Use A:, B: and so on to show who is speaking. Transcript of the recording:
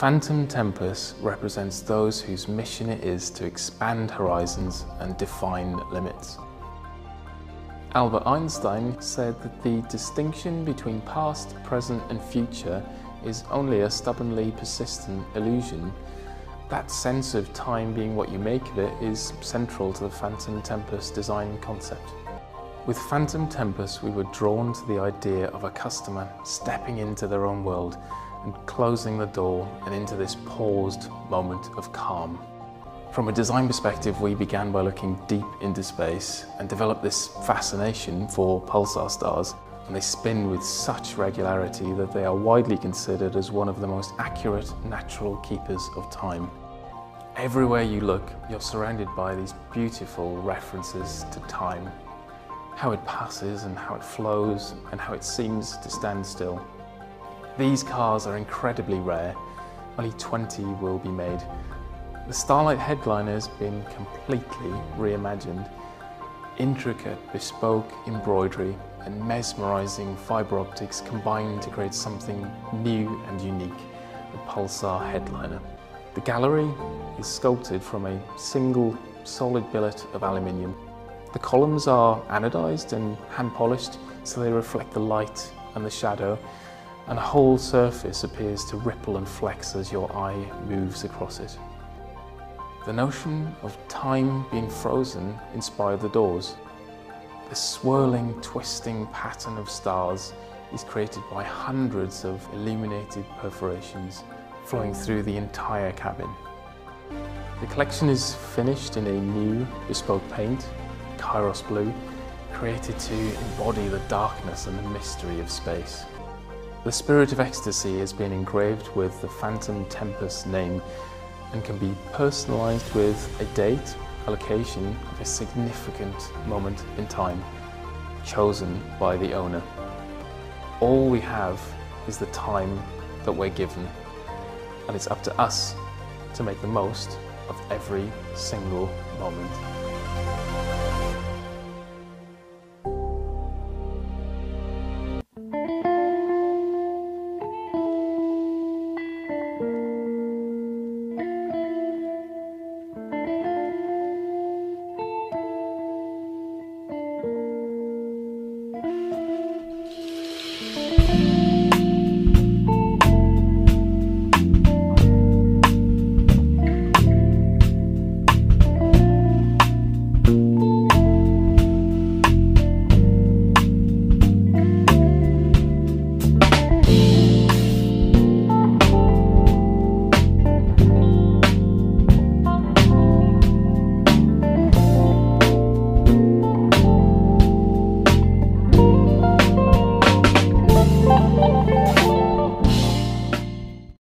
A: Phantom Tempus represents those whose mission it is to expand horizons and define limits. Albert Einstein said that the distinction between past, present and future is only a stubbornly persistent illusion. That sense of time being what you make of it is central to the Phantom Tempus design concept. With Phantom Tempus, we were drawn to the idea of a customer stepping into their own world and closing the door and into this paused moment of calm. From a design perspective, we began by looking deep into space and developed this fascination for pulsar stars. And they spin with such regularity that they are widely considered as one of the most accurate natural keepers of time. Everywhere you look, you're surrounded by these beautiful references to time. How it passes and how it flows and how it seems to stand still. These cars are incredibly rare. Only 20 will be made. The Starlight headliner has been completely reimagined. Intricate, bespoke embroidery and mesmerizing fiber optics combine to create something new and unique, the Pulsar headliner. The gallery is sculpted from a single solid billet of aluminium. The columns are anodized and hand polished so they reflect the light and the shadow and the whole surface appears to ripple and flex as your eye moves across it. The notion of time being frozen inspired the doors. The swirling, twisting pattern of stars is created by hundreds of illuminated perforations flowing through the entire cabin. The collection is finished in a new bespoke paint, Kairos Blue, created to embody the darkness and the mystery of space. The Spirit of Ecstasy has been engraved with the Phantom Tempus name and can be personalised with a date, a location of a significant moment in time, chosen by the owner. All we have is the time that we're given, and it's up to us to make the most of every single moment.